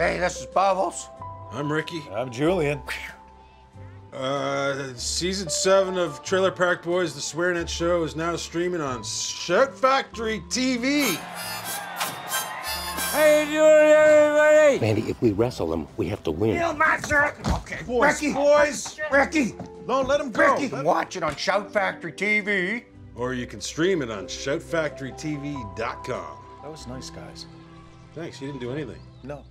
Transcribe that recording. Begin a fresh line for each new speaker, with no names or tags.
Hey, this is Bubbles.
I'm Ricky.
I'm Julian.
Uh, season seven of Trailer Park Boys, the SwearNet show, is now streaming on Shout Factory TV.
How you doing, everybody?
Mandy, if we wrestle them, we have to win.
Feel my shirt. Okay,
Boys,
Ricky.
boys.
Ricky.
No, let them go.
Ricky. You can watch it on Shout Factory TV.
Or you can stream it on ShoutFactoryTV.com.
That was nice, guys.
Thanks, you didn't do anything.
No.